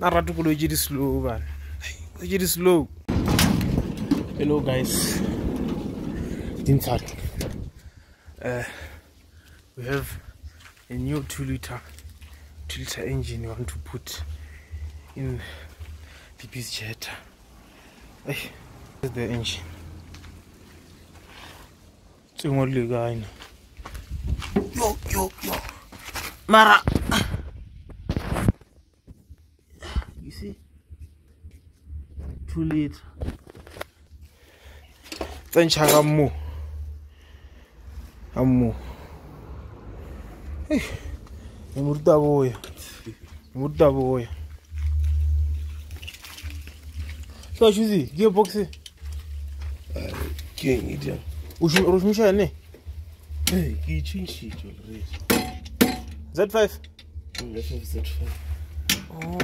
na slow slow. Hello guys. Dintshato uh, we have a new 2 liter 2 liter engine we want to put in the beast jet hey, is the engine? Tsengo le kae na. Yo yo yo. Mara thuletsa tsentšha ka mmo ka mmo e moruta boya moruta boya sa shuzi ke box? Keng ida o šomiša yane ke e itšhentšhitše z five? Mm, oh.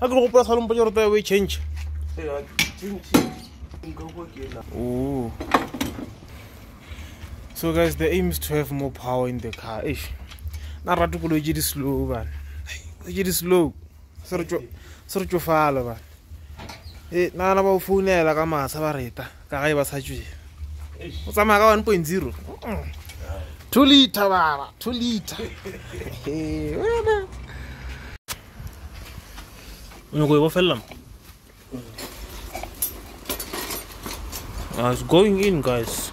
A ke re gopola sa lempotse gore toya o e change 제가 Ooh. So guys, the aim is to have more power in the car. Ish. Na ratu kulo jiri slow ban. Jiri slow. Soro cho soro cho fala ban. Eh na na ba ufunela ka masa ba reta ka ga ba sa tswe. O tsama ka 1.0. 2 liter baba, 2 liter. Eh wena. O nyoko e bofella mo. Uh, it's going in, guys.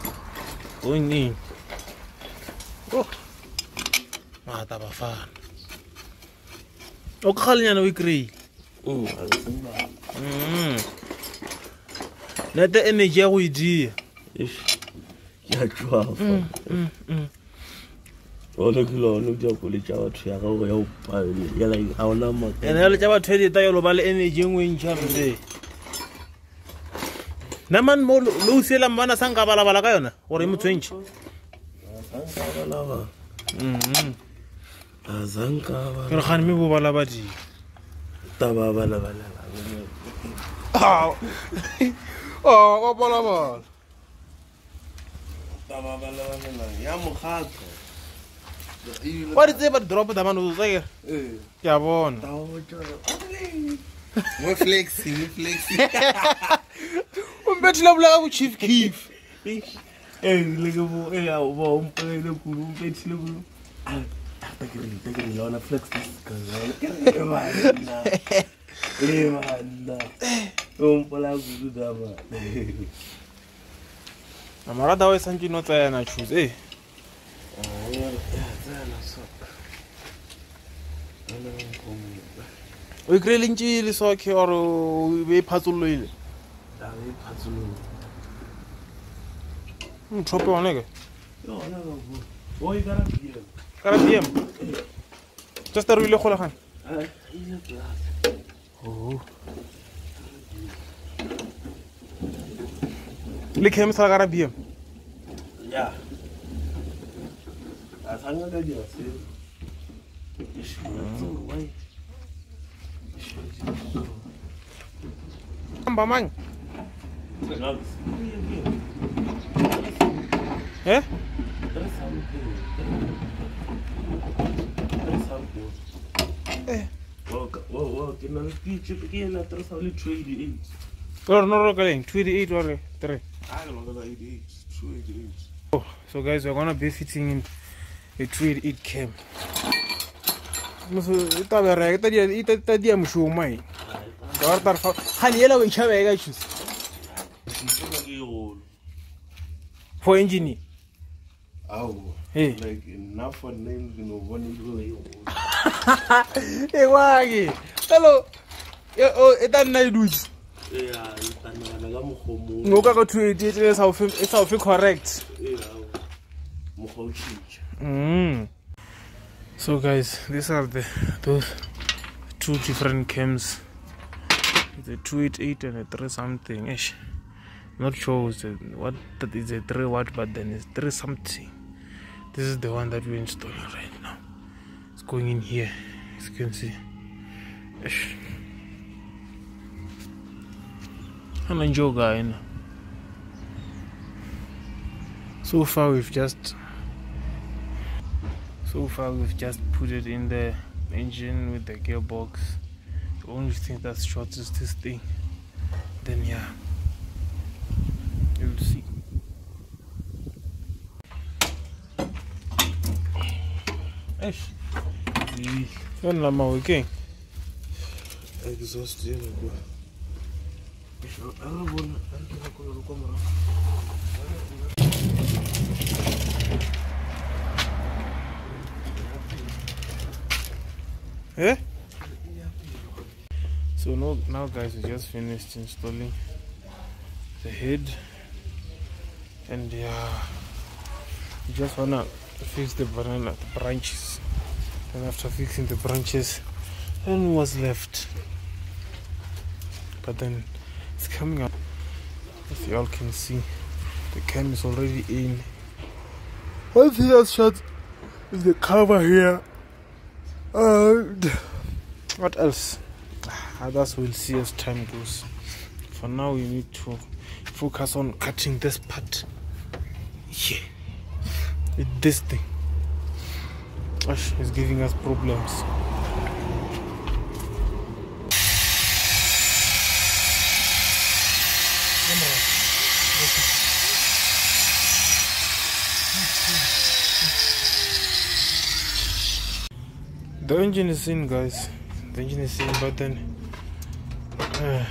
Going in. Oh. Ah, taba fan. O ka galenyana o e kry Mm. nete energy ya go e dia ke a tswafa one ke lone diapole tša batho ya gago ya opaya like ga ona maka ene ya le tša batho edita yalo ba le energy naman mo luusila mana sanga balabala ka yona ore mu twenji kore kgane me bo balabadi taba balabala o balabala wa di tseye ba didoropo tsa mane tseke ke a bona Mete-lhe a o Chief Keef. Ele levou, ele levou um pé no cu, mete-lhe o cu. Pega-lhe, pega-lhe, Leona, flex this girl. Levanta. um Vamos falar tudo da mano. Namorada hoje sanji não tá na chus, eh? Ah, eu é na soca. Oi, grelinji, ele só que oro, bem pasullo ele. 가지고. 응, 저뼈 안 해게. 요, 안 하고. 어이 가라 비엠. 가라 비엠. 저스타로 일로 콜라 한. 아, 이거 오. لك هم سرقة ربيم يا أسانغ لدي أسير إيش هذا وايد إيش هذا بمان É? É. No, É. no, 28 or 3. I don't know, 88, 288. Oh, so guys, we're gonna be fitting in a 288 cam. ita eh, tá bereka tá, dia ita dia mushumo mai. Gar tarfa. Hali yela we chabe ga chusi. Chus. For engineer. Awu. Hey. Like enough for names in one E wagi. Hello. Yo oh ita nna iduji. Yeah, itanana ka mokgomo. Ngoka ka tweed it is how it's how correct. Yeah. Mokgo chicha. Mm. So guys, these are the those two different cams. The two eight eight and a three something. Ish. Not sure what that is a three watt, but then it's three something. This is the one that we're installing right now. It's going in here, as you can see. I'm enjoying guy. So far, we've just so far we've just put it in the engine with the gearbox The only thing that's short is this thing. Then yeah, you'll see. Eish, Zile. yona lama working. exhaust yena kwa Isho, a re bona a re kena kololo kwa morago Eh? So now, now guys, we just finished installing the head, and yeah, we just wanna fix the banana the branches. And after fixing the branches, then what's left? But then it's coming up. If y'all can see, the cam is already in. One thing that's shot is the cover here. And what else? Others we'll see as time goes. For now, we need to focus on cutting this part. Yeah, with this thing. Gosh, it's giving us problems. The engine is in, guys. The engine is in, but then uh,